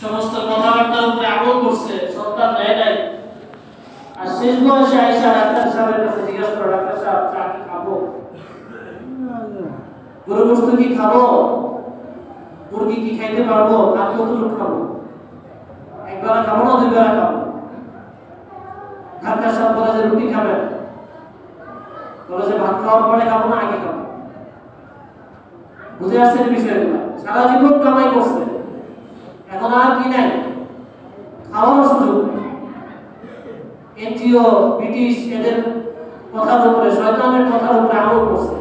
সমস্ত কথাবার্তার উপরে আমল করছে সন্তান নেয় নাই। আর শেষ বয়সে আইসা ডাক্তার সাহেবের কাছে জিজ্ঞাসা করো ডাক্তার সাহেব, চা কি খাব? গরু গোস্ত কি খাব? মুরগি কি খাইতে পারব? আর কতটুকু খাব? একবেলা খাব না দুই বেলা খাব। ডাক্তার সাহেব বলে যে রুটি খাবেন। বলে যে ভাত খাওয়ার পরে খাব না, আগে খাব। বুঝে আসছেন বিষয়গুলো? সারা জীবন কামাই করছে। এখন আর কি নাই। খাওয়ার সুযোগ এনজিও, ব্রিটিশ এদের কথার উপরে, শয়তানের কথার উপরে আমল করছে।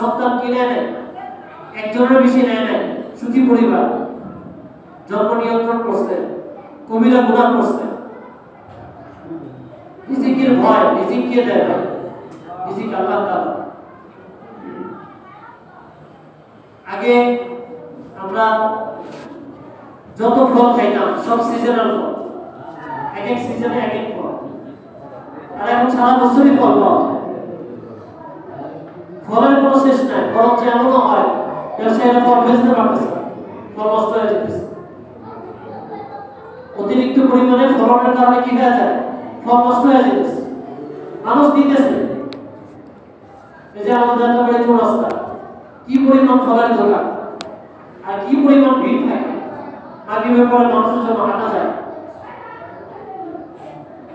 সন্তান কিনে নেয় একজনের বেশি নেয় নেয় সুখী পরিবার। জন্ম নিয়ন্ত্রণ করছে। কবিরা গুণা করছে। রিজিকের ভয় রিজিক কে দেয়? রিজিক আল্লাহ আগে আমরা যত ফল খাইতাম, সব সিজনাল ফল। এক এক সিজনে এক এক ফল। আর এখন সারা বছরই ফল ফলের কোনো শেষ নাই বরং যে এমনও হয়, ব্যবসায়ীরা ফল বেচতে পারতেছে ফল নষ্ট হয়ে যেতেছে অতিরিক্ত পরিমাণে ফলনের কারণে কি হয়ে যায়? ফল নষ্ট হয়ে যেতেছে মানুষ দিতেছে। এই যে আমাদের একেবারে চৌরাস্তা কি পরিমাণ ফলের দোকান, আর কি পরিমাণ ভিড় থাকে? মাগরিবের পরে মানুষের জন্য হাঁটা যায়।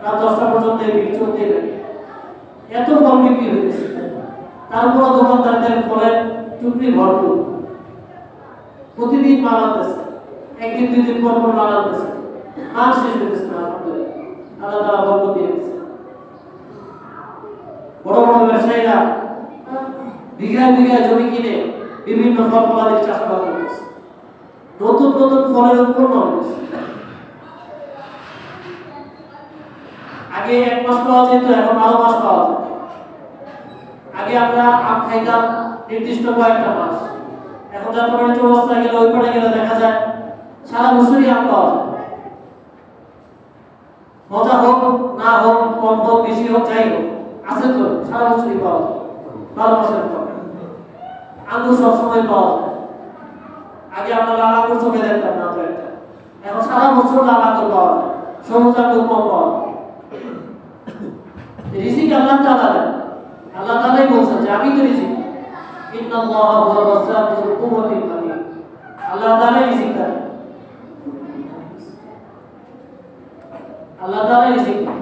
রাত দশটা পর্যন্ত থাকে এত ফল বিক্রি হইতেছে। তারপর দোকানদারদের ফলের টুকরি ভরপুর। প্রতিদিন মাল একদিন, দুই দিন পর পর মাল আনতেছে শেষ হয়েছে না আল্লাহ তারা বরকত দিয়ে দিচ্ছে বড় বড় ব্যবসায়ীরা বিঘায় বিঘায় জমি কিনে বিভিন্ন ফল ফলাদির চাষাবাদ করতেছে। নতুন নতুন ফলের উৎপন্ন হচ্ছে আগে এক মাস পাওয়া যেত, এখন বারো মাস পাওয়া যায় আগে আমরা আম খাইতাম, নির্দিষ্ট কয়েকটা মাস। এখন যাত্রাবাড়ি চৌরাস্তা গেলে, ওই পাড়ে গেলে, দেখা যায় সারা বছরই আম পাওয়া যায়। মজা হোক, না হোক, কম হোক, বেশি হোক, যাই হোক, আছে তো, সারা বছরই পাওয়া যায়। বারো মাসের পর। আঙ্গুর সবসময় পাওয়া যায়। আগে আমরা লালা আঙ্গুর চোখে দেখতাম না তো একটা। এখন সারা বছর লালা তো পাওয়া যায় আঙ্গুর কম পাওয়া যায় রিজিক আল্লাহ তাআলা দেন। আল্লাহ তাআলাই বলছেন যে, আমি তো রিজিক। ইন্নাল্লাহা হুয়া রাজ্জাকু যুল কুওয়াতিল মাতিন আল্লাহ তাআলাই রিজিক দেন। আল্লাহ তাআলাই রিজিক দেন।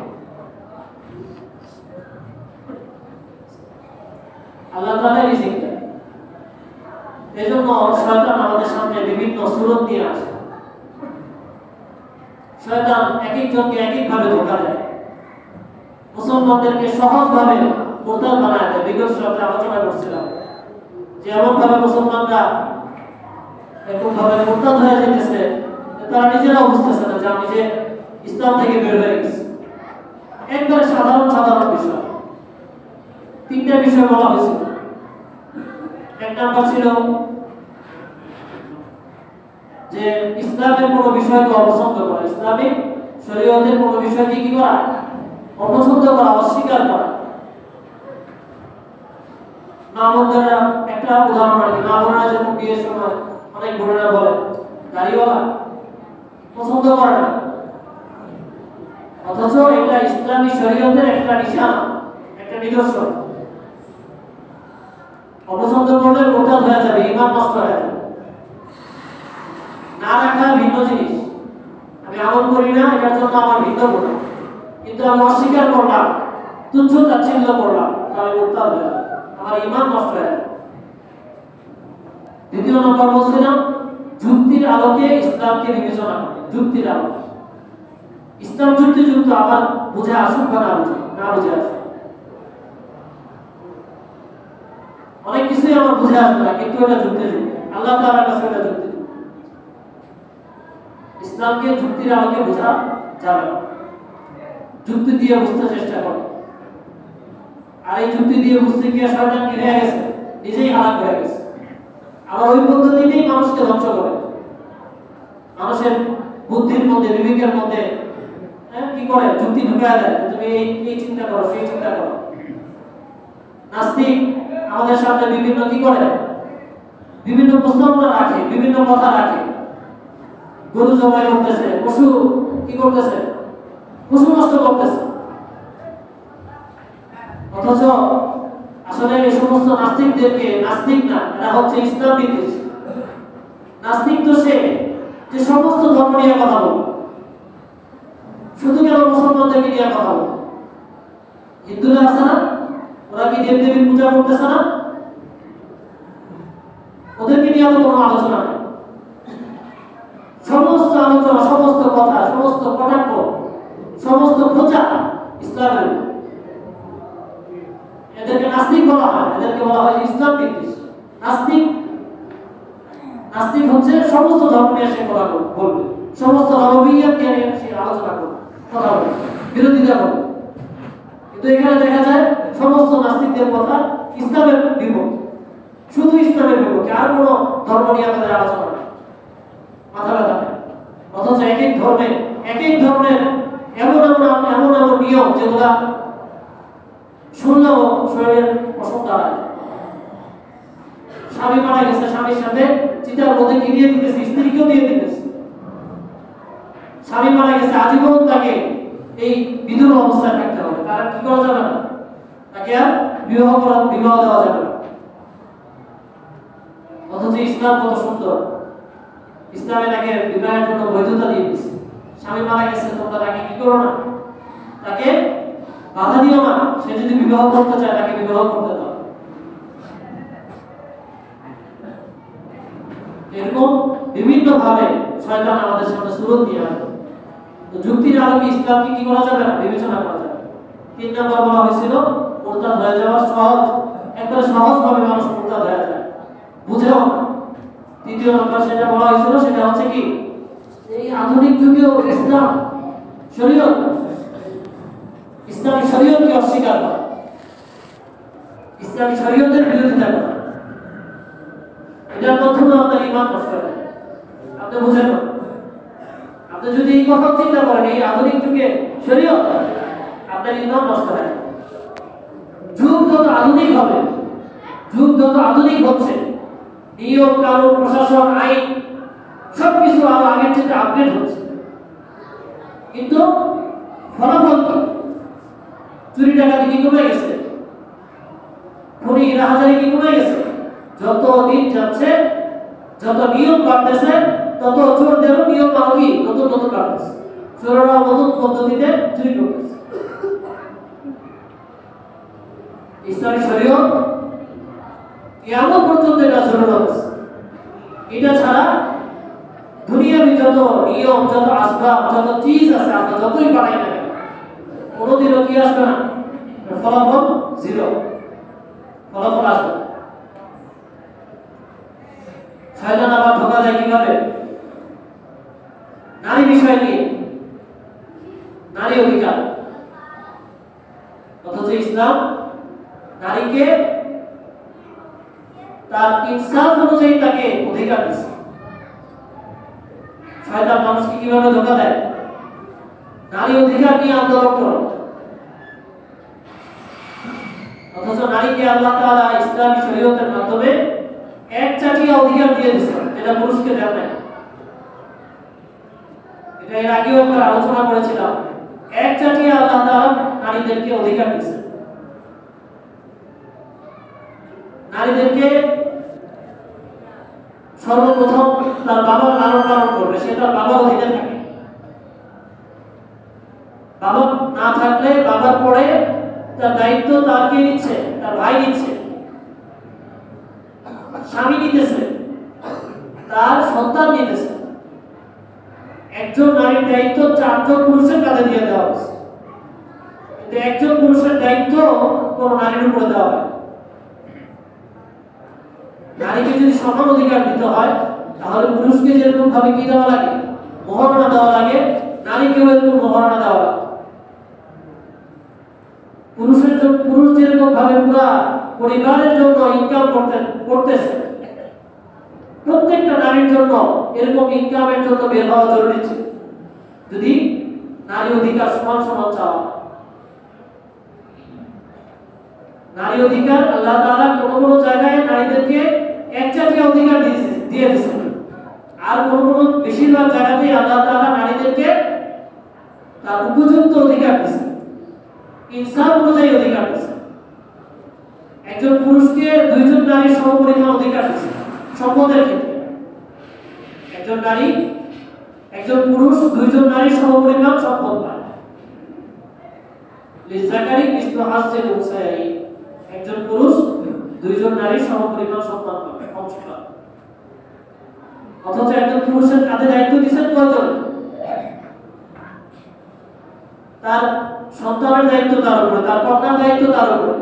আল্লাহ তাআলাই রিজিক দেন। এজন্য শয়তান আমাদের সামনে বিভিন্ন সুরত নিয়ে আসে। শয়তান এক একজনকে এক একভাবে ধোকা দেয়। মুসলমানদেরকে সহজভাবে মোরতাদ বানায় দেয়। বিগত সপ্তাহে আলোচনা করছিলাম যে এমন ভাবে মুসলমানরা এরকম ভাবে মোরতাদ হয়ে যেতেছে তারা নিজেরাও বুঝতেছে না যে আমি যে ইসলাম থেকে বের হয়ে গেছি। একবারে সাধারণ সাধারণ বিষয়। তিনটা বিষয় বলা হয়েছিল। এক নাম্বার ছিল যে ইসলামের কোনো বিষয়কে অপছন্দ করা, ইসলামিক শরীয়তের কোনো বিষয়কে কি করা? অপছন্দ করা, অস্বীকার করা। মা একটা উদাহরণ কি মা যখন বিয়ের সময় অনেক বোনেরা বলে গাড়িওয়ালা পছন্দ করে না। অথচ এটা ইসলামী শরীয়তের একটা নিশানা, একটা নিদর্শন। অপছন্দ করলে মোরতাদ হয়ে যাবে, ইমান নষ্ট হয়ে যাবে। না রাখা ভিন্ন জিনিস। আমি আমল করি না, এটার জন্য আমার ভিন্ন গুণ কিন্তু আমি অস্বীকার করলাম, তুচ্ছ তাচ্ছিল্য করলাম, তাহলে মোরতাদ হয়ে আমার ইমান নষ্ট হয়ে দ্বিতীয় নম্বর বলছিলাম যুক্তির আলোকে ইসলামকে বিবেচনা করে। যুক্তির আলোকে ইসলাম যুক্তিযুক্ত আমার বুঝে আসুক বা না বুঝে না বুঝে আসুক। অনেক কিছুই আমার বুঝে আসবে না, কিন্তু এটা যুক্তিযুক্ত আল্লাহ তাআলার কাছে এটা যুক্তিযুক্ত ইসলামকে যুক্তির আলোকে বোঝা যাবে যুক্তি দিয়ে বুঝতে চেষ্টা করো। আর এই যুক্তি দিয়ে বুঝতে গিয়ে শয়তান কি গেছে নিজেই হালাক হয়ে গেছে। আবার ওই পদ্ধতিতেই মানুষকে ধ্বংস করে। মানুষের বুদ্ধির মধ্যে বিবেকের মধ্যে হ্যাঁ, কি করে? যুক্তি ঢুকায় দেয় তুমি এই এই চিন্তা করো সেই চিন্তা করো। নাস্তিক আমাদের সামনে বিভিন্ন কি করে? বিভিন্ন প্রস্তাবনা রাখে বিভিন্ন কথা রাখে। গরু জবাই করতেছে, পশু কি করতেছে? পশু নষ্ট করতেছে। অথচ আসলে এই সমস্ত নাস্তিকদেরকে নাস্তিক না, এরা হচ্ছে ইসলাম বিদ্বেষ নাস্তিক তো সে, যে সমস্ত ধর্ম নিয়ে কথা বলবে শুধু কেন মুসলমানদেরকে নিয়ে কথা বলবে হিন্দুরা আছে না? ওরা কি দেব দেবীর পূজা করতেছে না? ওদেরকে নিয়ে তো কোনো আলোচনা নেই সমস্ত আলোচনা সমস্ত কথা সমস্ত কটাক্ষ সমস্ত খোঁচা ইসলামের। এদেরকে নাস্তিক বলা হয়, এদেরকে বলা হয় ইসলাম নাস্তিক নাস্তিক হচ্ছে সমস্ত ধর্ম নিয়ে সে কথা বলবে। সমস্ত ধর্মবিজ্ঞানকে নিয়ে সে আলোচনা করবে, কথা বলবে, বিরোধিতা করবে। কিন্তু এখানে দেখা যায় সমস্ত নাস্তিকদের কথা ইসলামের বিপক্ষে। শুধু ইসলামের বিপক্ষে, আর কোনো ধর্ম নিয়ে তাদের আলোচনা নেই। মাথা ব্যথা অথচ এক এক ধর্মে এক এক ধর্মের এমন এমন এমন এমন নিয়ম যেগুলা শুনলেও শরীরের দাঁড়ায় স্বামী মারা গেছে, স্বামীর সাথে চিতার মধ্যে কি দিতেছে? স্ত্রীকেও দিয়ে দিতেছে। স্বামী মারা গেছে, আজীবন তাকে এই বিধুর অবস্থায় থাকতে হবে। তার কি করা যাবে না? তাকে আর বিবাহ করা বিবাহ দেওয়া যাবে না। অথচ ইসলাম কত সুন্দর। ইসলামে তাকে বিবাহের জন্য বৈধতা দিয়ে দিচ্ছে স্বামী মারা গেছে তোমরা তাকে কি করো না? তাকে বাধা দিও না। সে যদি বিবাহ করতে চায়, তাকে বিবাহ করতে দাও। এরকম বিভিন্ন ভাবে শয়তান আমাদের সামনে সুরত দিয়ে আসবে যুক্তির আলোকে ইসলামকে কি করা যাবে না? বিবেচনা করা যাবে তিন নম্বর বলা হয়েছিল মুরতাদ হয়ে যাওয়া সহজ। একবারে সহজ ভাবে মানুষ মুরতাদ হয়ে যায়। বুঝেও না। তৃতীয় নম্বর সেটা বলা হয়েছিল, সেটা হচ্ছে কি? আধুনিক যুগেও ইসলাম, শরীয়ত। ইসলামী শরীয়তকে অস্বীকার করা। ইসলামী শরীয়তের বিরোধিতা করা। এটার মাধ্যমে আপনার নষ্ট হয় আপনি বুঝেন? আপনি যদি এই কথা চিন্তা করেন, এই আধুনিক যুগে শরীয়ত, আপনার ইমান নষ্ট হয়। যুগ যত আধুনিক হবে, যুগ যত আধুনিক হচ্ছে, নিয়ম, কানুন, প্রশাসন, আইন সবকিছু আরও আগের থেকে আপডেট হচ্ছে। কিন্তু ফলাফল কি চুরি ডাকাতি কি কমে গেছে? খুনি রাহাজারি কি কমে গেছে? যত দিন যাচ্ছে, যত নিয়ম বাড়তেছে, তত চোরদেরও নিয়ম আরও কি নতুন নতুন বাড়তেছে। চোররা নতুন পদ্ধতিতে চুরি করতেছে। ইসলামী শরীয়ত কিয়ামত পর্যন্ত এটা জরুরত এটা ছাড়া দুনিয়াবি যত নিয়ম, যত আসবাব, যত চিজ আছে, আমরা যতই বানাই না কোনোদিনও কি আসবে না? ফলাফল জিরো ফলাফল আসবে। শয়তান আবার ধোকা দেয় কীভাবে? নারী বিষয় নিয়ে। নারী অধিকার। অথচ ইসলাম নারীকে তার ইনসাফ অনুযায়ী তাকে অধিকার দিচ্ছে। শয়তান মানুষকে কীভাবে ধোকা দেয়? নারী অধিকার নিয়ে আন্দোলন করো। অথচ নারীকে আল্লাহ ইসলামী শরীয়তের মাধ্যমে এক চাটিয়া অধিকার দিয়ে দিচ্ছেন যেটা পুরুষকে দেন নাই। এটা এর আগেও আমরা আলোচনা করেছিলাম, এক চাটিয়া আল্লাহ নারীদেরকে অধিকার দিচ্ছেন নারীদেরকে সর্বপ্রথম তার বাবার লালন পালন করবে, সে তার বাবার অধীনে থাকে। বাবা না থাকলে বাবার পরে তার দায়িত্ব তার কে নিচ্ছে, তার ভাই নিচ্ছে। স্বামী নিতেছে, তার সন্তান নিতেছে। একজন নারীর দায়িত্ব চারজন পুরুষের কাঁধে দিয়ে দেওয়া হচ্ছে কিন্তু একজন পুরুষের দায়িত্ব কোন নারীর উপরে দেওয়া হয় নারীকে যদি সমান অধিকার দিতে হয়, তাহলে পুরুষকে যেরকম ভাবে কি দেওয়া লাগে? মহারণা দেওয়া লাগে। নারীকেও এরকম মহারণা দেওয়া লাগে। পুরুষের জন্য পুরুষ যেরকম ভাবে পুরা পরিবারের জন্য ইনকাম করতে, করতেছে, প্রত্যেকটা নারীর জন্য এরকম ইনকামের জন্য বের হওয়া জরুরি ছিল। যদি নারী অধিকার সমান সমান চাওয়া। নারী অধিকার আল্লাহ তাআলা কোনো কোনো জায়গায় নারীদেরকে এক জাতীয় অধিকার দিয়েছে দিয়ে দিয়েছেন আর কোন কোন বেশিরভাগ জায়গাতেই আল্লাহ তাআলা নারীদেরকে তার উপযুক্ত অধিকার দিয়েছে ইনসাফ অনুযায়ী অধিকার দিয়েছে একজন পুরুষকে দুইজন নারীর সমপরিমাণ অধিকার দিয়েছে সম্পদের ক্ষেত্রে। একজন নারী, একজন পুরুষ দুইজন নারীর সমপরিমাণ সম্পদ পায়। লিজাকারি হাসিল উসাই একজন পুরুষ দুইজন নারীর সমপরিমাণ অংশ পাবে অথচ একজন পুরুষের কাঁধে দায়িত্ব দিচ্ছেন কয়জন? তার সন্তানের দায়িত্ব তার উপরে? তার কন্যার দায়িত্ব তার উপরে?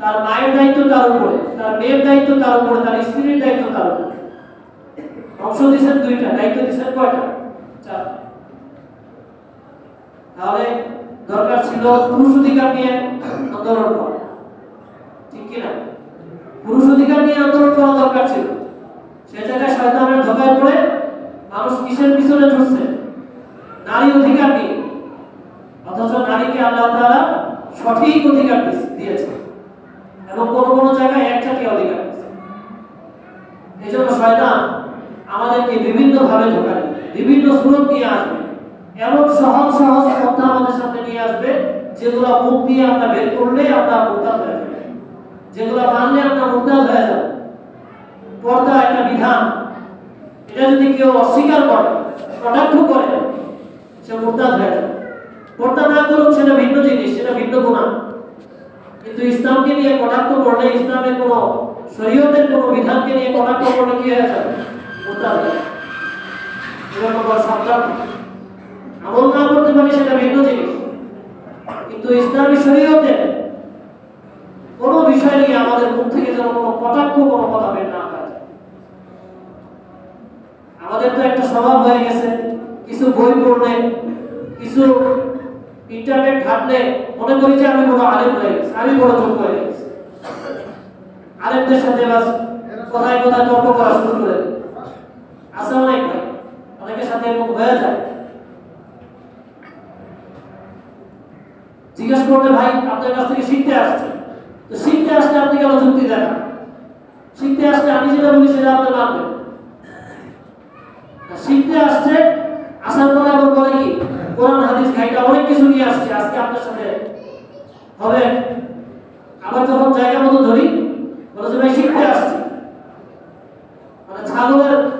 তার মায়ের দায়িত্ব তার উপরে? তার মেয়ের দায়িত্ব তার উপরে? তার স্ত্রীর দায়িত্ব তার উপরে? অংশ দিচ্ছেন দুইটা, দায়িত্ব দিচ্ছেন কয়টা? চার। তাহলে দরকার ছিল পুরুষ অধিকার নিয়ে আন্দোলন করা। ঠিক কিনা? পুরুষ অধিকার নিয়ে আন্দোলন করা দরকার ছিল। সে সাধারণ আমরা ঢোকার পড়ে মানুষ কিসের পিছনে ছুটছে নারী অধিকার নিয়ে অথচ নারীকে আল্লাহ তাআলা সঠিক অধিকার দিয়েছে- দিয়েছে এবং কোন কোন জায়গায় একটাকে অধিকার দিয়েছে এই জন্য শয়তান আমাদেরকে বিভিন্ন ভাবে ধোকা দেবে বিভিন্ন সুরত নিয়ে আসবে এমন সহজ সহজ পন্থা আমাদের সামনে নিয়ে আসবে যেগুলো মুখ দিয়ে আমরা বের করলে আমরা মুক্তাদ হয়ে যাবে যেগুলো মানলে আমরা মুক্তাদ হয়ে যাব পর্দা একটা বিধান এটা যদি কেউ অস্বীকার করে কটাক্ষ সে মুক্তাদ হয়ে যাবে পর্দা না করুক সেটা ভিন্ন জিনিস, সেটা ভিন্ন গুণা। কিন্তু ইসলামকে নিয়ে কটাক্ষ করলে ইসলামের কোন শরীয়তের কোন বিধানকে নিয়ে কটাক্ষ করলে কি হয়ে যাবে? সাবধান আমল না করতে পারি সেটা ভিন্ন জিনিস। কিন্তু ইসলামী শরীয়তে কোন বিষয় নিয়ে আমাদের মুখ থেকে যেন কোনো কটাক্ষ, কোনো কথা বের না আমাদের তো একটা স্বভাব হয়ে গেছে। কিছু বই পড়লে, কিছু ইন্টারনেট ঘাটলে, মনে করি যে আমি বড় আলেম হয়ে গেছি, আমি বড় যোগ্য হয়ে গেছি। আলেমদের সাথে কথায় কথায় তর্ক করা শুরু করে অনেক ভাই, অনেকের সাথে এরকম হয়ে যায়। জিজ্ঞেস করলে ভাই, আপনার কাছ থেকে শিখতে আসছে। তো শিখতে আসলে আপনি কেন যুক্তি দেখান শিখতে আসলে আমি যেটা বলি সেটা আপনি মানবেন শিখতে আসছে আসার পরে আবার বলে কি। কোরআন, হাদিস গাইটা অনেক কিছু নিয়ে আসছে আজকে আপনার সাথে। হবে? আবার যখন জায়গা মতো ধরি বলে যে ভাই, শিখতে আসছি। মানে ছাগলের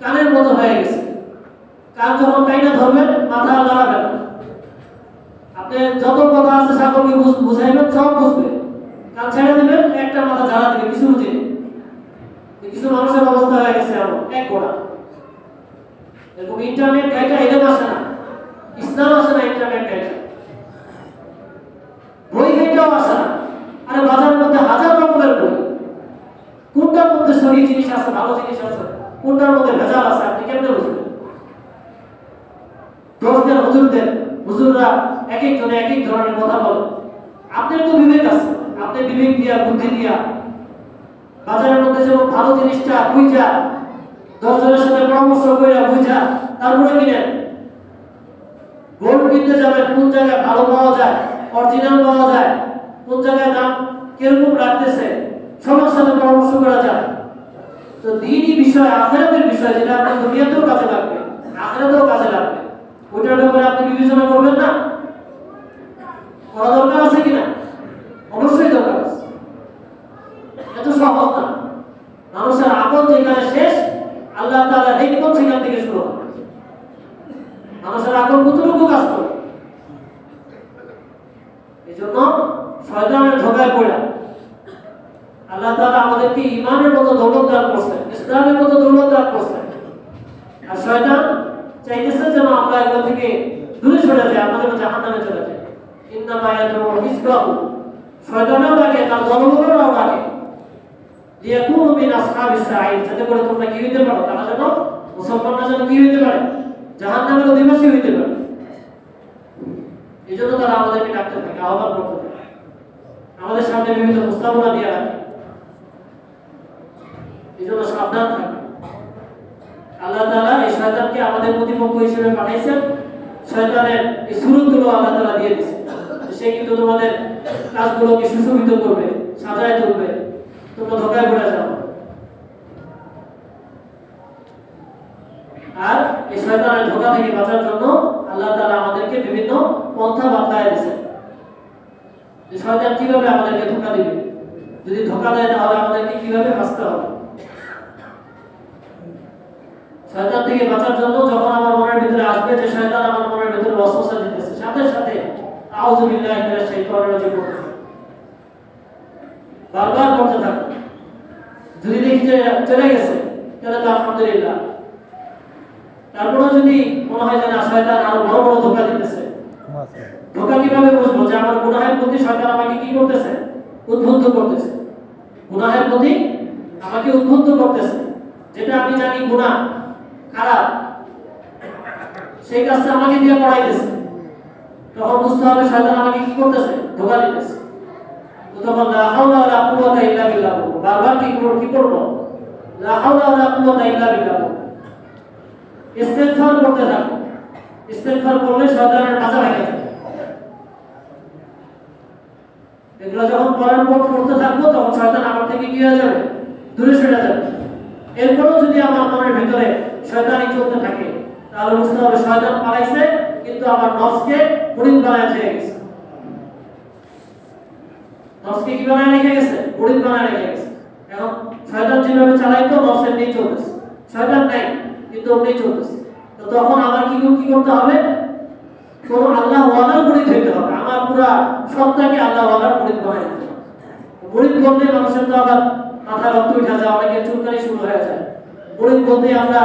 কানের মতো হয়ে গেছে। কান যখন কাইনা ধরবেন, মাথা লড়াবেন না আপনি যত কথা আছে ছাগলকে বুঝ- বুঝাইবেন, সব বুঝবে। কান ছেড়ে দেবেন, একটা মাথা ঝাড়া দিবে, কিছু বুঝে কিছু মানুষের অবস্থা হয়ে গেছে এমন, এক গোড়া। এরকম ইন্টারনেট গাইটা এরকম আসে না। ইসলাম আসে না ইন্টারনেট গাইটা বই গাইটাও আসে না। আরে বাজারের মধ্যে হাজার রকমের বই। কোনটার মধ্যে সহি জিনিস আছে, ভালো জিনিস আছে? কোনটার মধ্যে ভেজাল আছে, আপনি কেমনে বুঝবেন? দশদের হুজুরদের, হুজুররা এক এক জনে এক এক ধরনের কথা বলে। আপনার তো বিবেক আছে। আপনি বিবেক দিয়া, বুদ্ধি দিয়া বাজারের মধ্যে যেমন ভালো জিনিসটা বুঝা দশজনের সাথে পরামর্শ করে বুঝা, তারপরে কিনেন গোল্ড কিনতে যাবেন, কোন জায়গায় ভালো পাওয়া যায় অরিজিনাল পাওয়া যায়, কোন জায়গায় দাম কীরকম রাখতেছে, সবার সাথে পরামর্শ করা যায়। তো দিনই বিষয়, আখেরাতের বিষয় যেটা আপনার দুনিয়াতেও কাজে লাগবে, আখেরাতেও কাজে লাগবে। ওইটার ব্যাপারে আপনি বিবেচনা করবেন না? করা দরকার আছে কিনা অবশ্যই দরকার আছে। এত সহজ না। মানুষের আকল যেখানে শেষ আল্লাহ তাআলা হিকমত সেখান থেকে শুরু হয় মানুষের আকল কতটুকু কাজ করে এই জন্য শয়তানের ধোকায় পড়া আল্লাহ তাআলা আমাদেরকে ইমানের মতো দৌলত দান করছেন ইসলামের মতো দৌলত দান করছেন আর শয়তান চাইতেছে যেন আমরা এগুলো থেকে দূরে সরে যাই আমাদের জাহান্নামে চলে যাই ইন্নামা ইয়াদউ হিজবাহু শয়তানও ডাকে তার দলবলরাও ডাকে লিয়াকুনু মিন আসহাবিস সাঈদ যাতে করে তোমরা কি হইতে পারো তারা যেন মুসলমানরা যেন কি হইতে পারে জাহান্নামের অধিবাসী হইতে পারে এই জন্য তারা আমাদেরকে ডাকতে থাকে আহ্বান করতে থাকে আমাদের সামনে বিভিন্ন প্রস্তাবনা দিয়ে রাখে। এই জন্য সাবধান থাকে আল্লাহ তাআলা এই শয়তানকে আমাদের প্রতিপক্ষ হিসেবে পাঠাইছেন শয়তানের এই সুরতগুলো আল্লাহ তাআলা দিয়ে দিয়েছেন। সে কিন্তু তোমাদের কাজগুলোকে সুশোভিত করবে, সাজায় তুলবে। তোমরা ধোকায় পড়ে যাও। আর এই শয়তানের ধোকা থেকে বাঁচার জন্য আল্লাহ তাআলা আমাদেরকে বিভিন্ন পন্থা বাতলায় দিয়েছেন। যে শয়তান কীভাবে আমাদেরকে ধোকা দিবে? যদি ধোকা দেয়, তাহলে আমাদেরকে কীভাবে বাঁচতে হবে? শয়তান থেকে বাঁচার জন্য যখন আমার মনের ভিতরে আসবে যে শয়তান আমার মনের ভিতরে ওয়াসওয়াসা দিতেছে, সাথে সাথে আউযু বিল্লাহি মিনাশ শাইতানির রাজিম বারবার করতে থাকো যদি দেখি যে চলে গেছে, তাহলে তো আলহামদুলিল্লাহ। তারপরে যদি মনে হয় যে না, শয়তান আরও বড় বড় ধোকা দিতেছে। ধোকা কীভাবে বুঝব যে আমার গুনাহের প্রতি শয়তান আমাকে কি করতেছে? উদ্বুদ্ধ করতেছে। গুনাহের প্রতি আমাকে উদ্বুদ্ধ করতেছে। যেটা আমি জানি গুনাহ, খারাপ, সেই কাজটা আমাকে দিয়ে পড়াইতেছে তখন বুঝতে হবে শয়তান আমাকে কি করতেছে? ধোকা দিতেছে। তখন লা হাওলা ওয়ালা কুওয়াতা ইল্লা বারবার কি করব? কি করব? লা হাওলা ইল্লা বিল্লাহ। ইস্তেগফার করতে থাকো ইস্তেগফার করলে শয়তানের ভেঙে যাবে এগুলো যখন পড়ার পর পড়তে থাকব, তখন শয়তান আমার থেকে কি হয়ে যাবে? দূরে সরে যাবে। এরপরেও যদি আমার মনের ভিতরে শয়তানি চলতে থাকে, তাহলে বুঝতে হবে শয়তান পালাইছে, কিন্তু আমার নফসকে মুড়িদ বানায় রেখে গেছে। নফসকে কি বানায় রেখে গেছে? মুড়িদ বানায় রেখে গেছে। এখন শয়তান যেভাবে চালাইতো নফস এমনি চলতেছে শয়তান নাই। তো তখন আমার কি কি করতে হবে? আল্লাহ হবে। আমার পুরা আল্লাহ মানুষের তো আবার মাথা রক্ত উঠে যায়, অনেকে চুলকানি শুরু হয়ে যায়। বলতে আমরা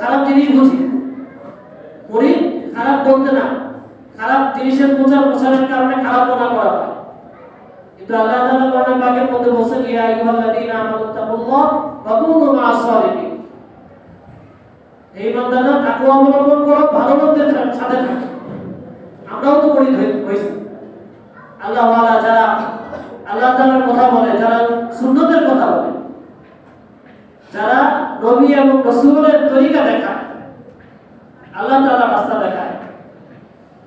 খারাপ জিনিস বুঝি। খারাপ বলতে না। খারাপ জিনিসের প্রচার প্রসারের কারণে খারাপ মনে করা হয়। কিন্তু আল্লাহ তাআলা কোরআনে মধ্যে বলেছেন, ইয়া আইয়ুহাল্লাযীনা আমানু তাকুল্লাহ এই বান্দারা তাকওয়া অবলম্বন করো, ভালো লোকদের সাথে থাকো। আমরাও তো মুড়িদ হই- হইছি আল্লাহ যারা আল্লাহ তাআলার কথা বলে, যারা সুন্নতের কথা বলে, যারা নবী এবং রাসূলের তরিকা দেখায়, আল্লাহ তাআলা রাস্তা দেখায়,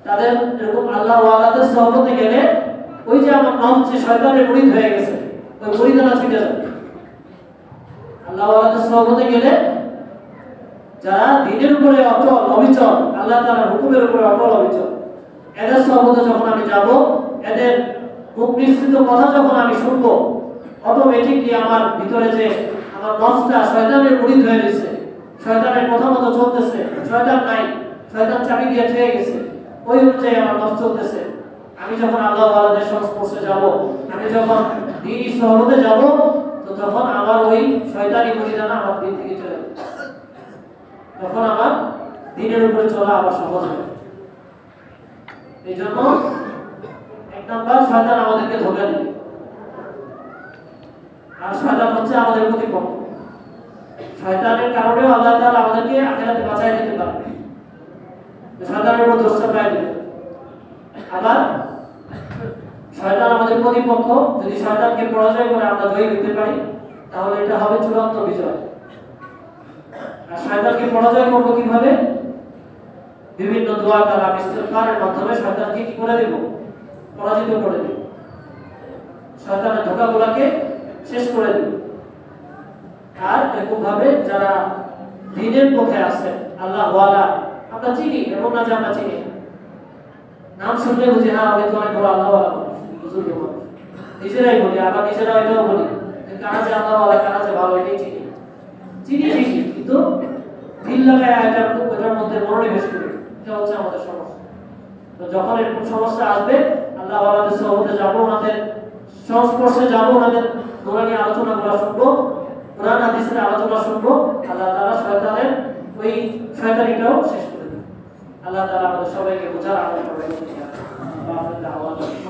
তাদের এরকম আল্লাহ ওয়ালাদের সহবতে গেলে ওই যে আমার নাম যে শয়তানের মুরিদ হয়ে গেছে, ওই মুরিদানা ছুটে যাবে। আল্লাহ ওয়ালাদের সহবতে গেলে যারা দিনের উপরে অটল, অবিচল, আল্লাহ তাআলার হুকুমের উপরে অটল, অবিচল। এদের সহবতে যখন আমি যাব, এদের মুখ নিঃসৃত কথা যখন আমি শুনব অটোমেটিকলি আমার ভিতরে যে আমার নফসটা শয়তানের মুরিদ হয়ে গেছে, শয়তানের কথা মতো চলতেছে, শয়তান নাই, শয়তান চাবি দিয়ে ছুঁয়ে গেছে, ওই অনুযায়ী আমার নফস চলতেছে। আমি যখন আল্লাহ ওয়ালাদের সংস্পর্শে যাব, আমি যখন দিনই সহবতে যাব, তো তখন আমার ওই শয়তানি মুরিদানা আমার দিন থেকে চলে যাবে। তখন আমার দিনের উপরে চলা আবার সহজ হবে। এই জন্য এক নম্বর শয়তান আমাদেরকে ধোকা দিবে। আর শয়তান হচ্ছে আমাদের প্রতিপক্ষ। শয়তানের কারণেও আল্লাহ তাআলা আমাদেরকে আখিরাতে বাঁচায় দিতে পারবে। শয়তানের উপর দোষ চাপায় দিবে। আবার শয়তান আমাদের প্রতিপক্ষ। যদি শয়তানকে পরাজয় করে আমরা জয়ী হতে পারি, তাহলে এটা হবে চূড়ান্ত বিজয়। শয়তানকে পরাজয় করব কীভাবে? বিভিন্ন দোয়া কালাম, ইস্তেগফারের মাধ্যমে শয়তানকে কি করে দেব? পরাজিত করে দেব। শয়তানের ধোকাগুলোকে শেষ করে দেব। আর এরকম যারা দিনের পথে আছে আল্লাহ ওয়ালা, আমরা চিনি, এমন না যে আমরা চিনি। নাম শুনলে বুঝি হ্যাঁ আমি তো অনেক আল্লাহ নিজেরাই বলি, আবার নিজেরাও এটাও বলি কারা যে আল্লাহ ওয়ালা, কারা যে ভালো, এটাই চিনি। চিনি ঠিকই, কিন্তু দিল লাগায় এটার এটার মধ্যে মনোনিবেশ করি। এটা হচ্ছে আমাদের সমস্যা। তো যখন এরকম সমস্যা আসবে, আল্লাহ ওয়ালাদের সহবতে যাব, ওনাদের সংস্পর্শে যাব, ওনাদের কোরআনী আলোচনাগুলো শুনব, কোরআন হাদিসের আলোচনা শুনব, আল্লাহ তাআলা শয়তানের ওই শয়তানিটাও শেষ করে দেবে আল্লাহ তাআলা আমাদের সবাইকে বোঝার আমল করবে আলহামদুলিল্লাহ